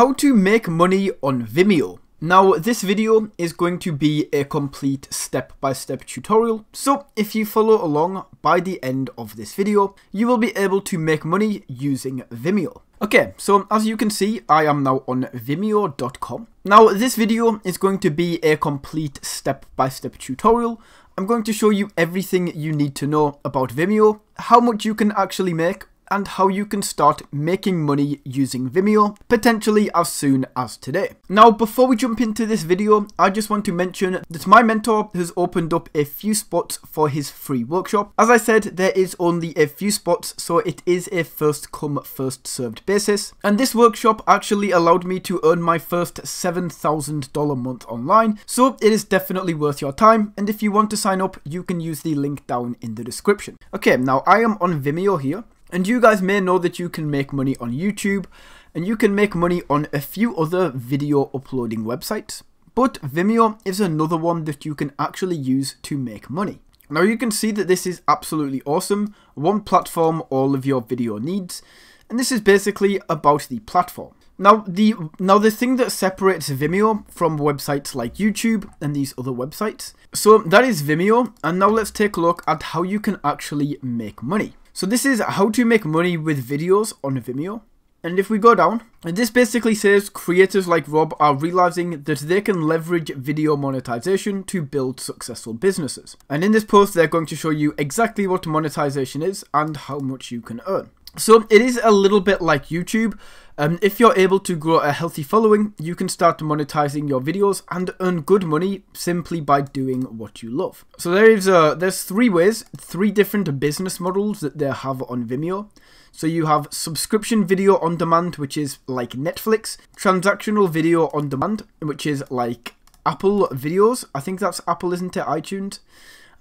how to make money on Vimeo. Now this video is going to be a complete step-by-step -step tutorial, so if you follow along by the end of this video, you will be able to make money using Vimeo. Okay, so as you can see, I am now on vimeo.com. Now this video is going to be a complete step-by-step -step tutorial. I'm going to show you everything you need to know about Vimeo, how much you can actually make and how you can start making money using Vimeo, potentially as soon as today. Now, before we jump into this video, I just want to mention that my mentor has opened up a few spots for his free workshop. As I said, there is only a few spots, so it is a first come, first served basis. And this workshop actually allowed me to earn my first $7,000 month online, so it is definitely worth your time. And if you want to sign up, you can use the link down in the description. Okay, now I am on Vimeo here. And you guys may know that you can make money on YouTube and you can make money on a few other video uploading websites. But Vimeo is another one that you can actually use to make money. Now you can see that this is absolutely awesome, one platform all of your video needs, and this is basically about the platform. Now the now the thing that separates Vimeo from websites like YouTube and these other websites, so that is Vimeo, and now let's take a look at how you can actually make money. So this is how to make money with videos on Vimeo. And if we go down, and this basically says creators like Rob are realizing that they can leverage video monetization to build successful businesses. And in this post, they're going to show you exactly what monetization is and how much you can earn. So it is a little bit like YouTube. Um, if you're able to grow a healthy following, you can start monetizing your videos and earn good money simply by doing what you love. So there is uh, there's three ways, three different business models that they have on Vimeo. So you have subscription video on demand, which is like Netflix, transactional video on demand, which is like Apple videos. I think that's Apple, isn't it? iTunes.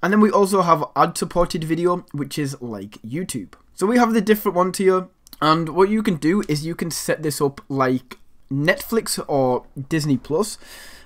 And then we also have ad supported video, which is like YouTube. So we have the different one here. And what you can do is you can set this up like Netflix or Disney Plus,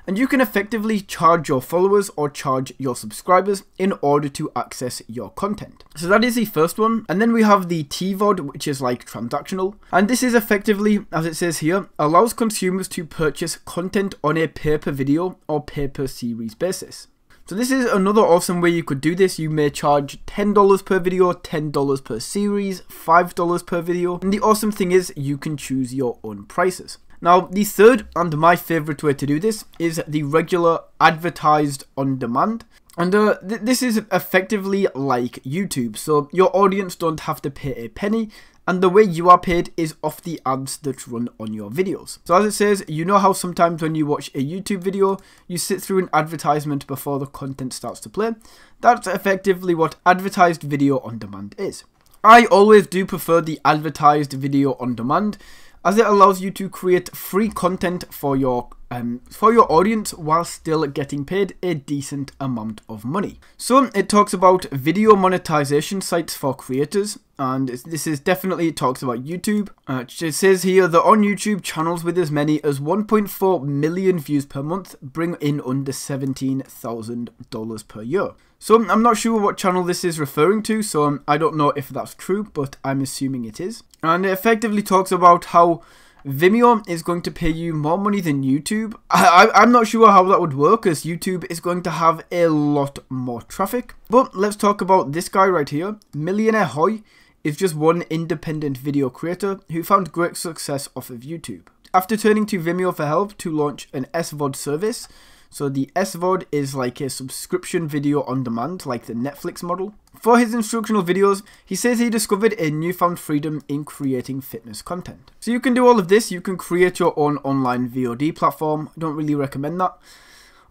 and you can effectively charge your followers or charge your subscribers in order to access your content. So that is the first one. And then we have the TVOD, which is like transactional. And this is effectively, as it says here, allows consumers to purchase content on a pay-per-video or pay-per-series basis. So this is another awesome way you could do this. You may charge $10 per video, $10 per series, $5 per video. And the awesome thing is you can choose your own prices. Now, the third and my favorite way to do this is the regular advertised on demand. And uh, th this is effectively like YouTube, so your audience don't have to pay a penny, and the way you are paid is off the ads that run on your videos. So as it says, you know how sometimes when you watch a YouTube video, you sit through an advertisement before the content starts to play? That's effectively what advertised video on demand is. I always do prefer the advertised video on demand as it allows you to create free content for your um, for your audience while still getting paid a decent amount of money. So it talks about video monetization sites for creators and this is definitely it talks about YouTube. Uh, it says here that on YouTube channels with as many as 1.4 million views per month bring in under $17,000 per year. So I'm not sure what channel this is referring to, so I don't know if that's true, but I'm assuming it is. And it effectively talks about how Vimeo is going to pay you more money than YouTube. I, I, am not sure how that would work as YouTube is going to have a lot more traffic. But let's talk about this guy right here. Millionaire Hoy is just one independent video creator who found great success off of YouTube. After turning to Vimeo for help to launch an SVOD service, so the SVOD is like a subscription video on demand, like the Netflix model. For his instructional videos, he says he discovered a newfound freedom in creating fitness content. So you can do all of this, you can create your own online VOD platform, I don't really recommend that.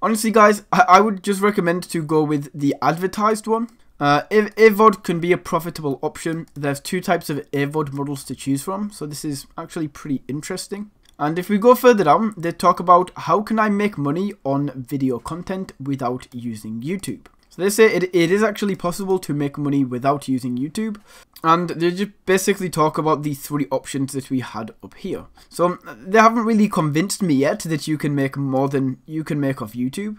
Honestly guys, I, I would just recommend to go with the advertised one. Uh, AVOD can be a profitable option. There's two types of AVOD models to choose from, so this is actually pretty interesting. And if we go further down, they talk about how can I make money on video content without using YouTube. So they say it, it is actually possible to make money without using YouTube. And they just basically talk about the three options that we had up here. So they haven't really convinced me yet that you can make more than you can make off YouTube.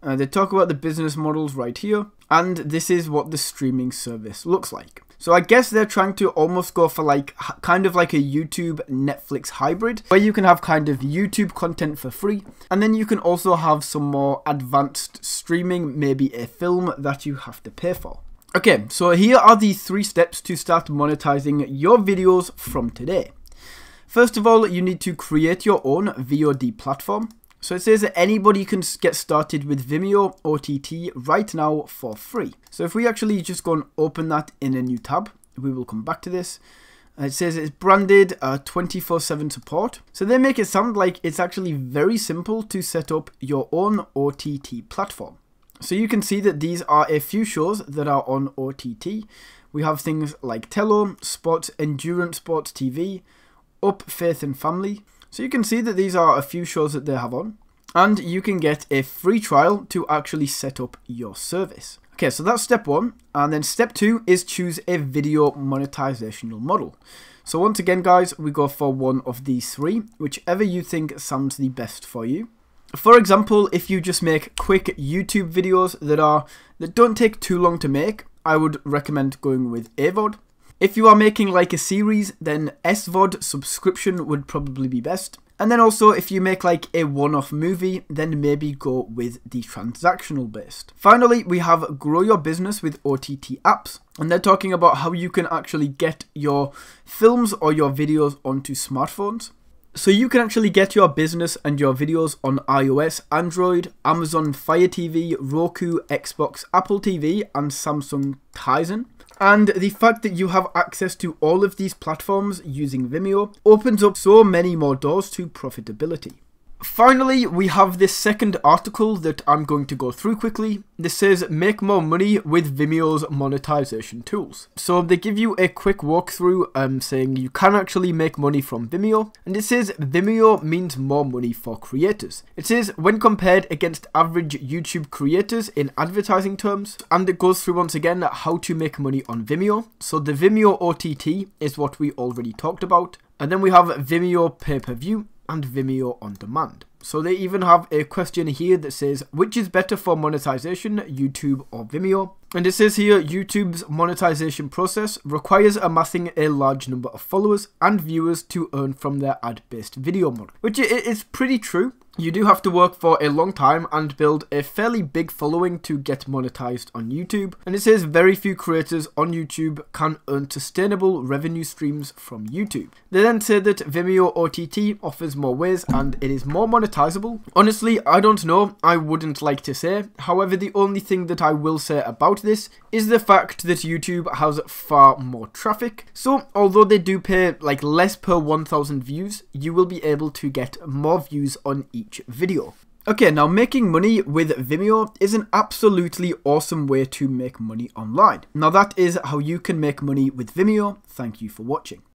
Uh, they talk about the business models right here. And this is what the streaming service looks like. So I guess they're trying to almost go for like kind of like a YouTube Netflix hybrid where you can have kind of YouTube content for free and then you can also have some more advanced streaming, maybe a film that you have to pay for. Okay, so here are the three steps to start monetizing your videos from today. First of all, you need to create your own VOD platform. So it says that anybody can get started with Vimeo OTT right now for free. So if we actually just go and open that in a new tab, we will come back to this. It says it's branded 24-7 uh, support. So they make it sound like it's actually very simple to set up your own OTT platform. So you can see that these are a few shows that are on OTT. We have things like Tello, Sports, Endurance Sports TV, Up, Faith and Family. So you can see that these are a few shows that they have on. And you can get a free trial to actually set up your service. Okay, so that's step one. And then step two is choose a video monetizational model. So once again, guys, we go for one of these three, whichever you think sounds the best for you. For example, if you just make quick YouTube videos that are that don't take too long to make, I would recommend going with AVOD. If you are making like a series, then SVOD subscription would probably be best. And then also, if you make like a one-off movie, then maybe go with the transactional based. Finally, we have Grow Your Business with OTT apps. And they're talking about how you can actually get your films or your videos onto smartphones. So you can actually get your business and your videos on iOS, Android, Amazon Fire TV, Roku, Xbox, Apple TV and Samsung Tizen. And the fact that you have access to all of these platforms using Vimeo opens up so many more doors to profitability. Finally, we have this second article that I'm going to go through quickly. This says make more money with Vimeo's monetization tools. So they give you a quick walkthrough um, saying you can actually make money from Vimeo. And it says Vimeo means more money for creators. It says when compared against average YouTube creators in advertising terms. And it goes through once again how to make money on Vimeo. So the Vimeo OTT is what we already talked about. And then we have Vimeo pay-per-view and Vimeo on demand. So they even have a question here that says, which is better for monetization, YouTube or Vimeo? And it says here, YouTube's monetization process requires amassing a large number of followers and viewers to earn from their ad-based video model. Which is pretty true. You do have to work for a long time and build a fairly big following to get monetized on YouTube. And it says very few creators on YouTube can earn sustainable revenue streams from YouTube. They then say that Vimeo OTT offers more ways and it is more monetizable. Honestly, I don't know. I wouldn't like to say. However, the only thing that I will say about this is the fact that YouTube has far more traffic. So although they do pay like less per 1000 views, you will be able to get more views on each each video. Okay, now making money with Vimeo is an absolutely awesome way to make money online. Now that is how you can make money with Vimeo. Thank you for watching.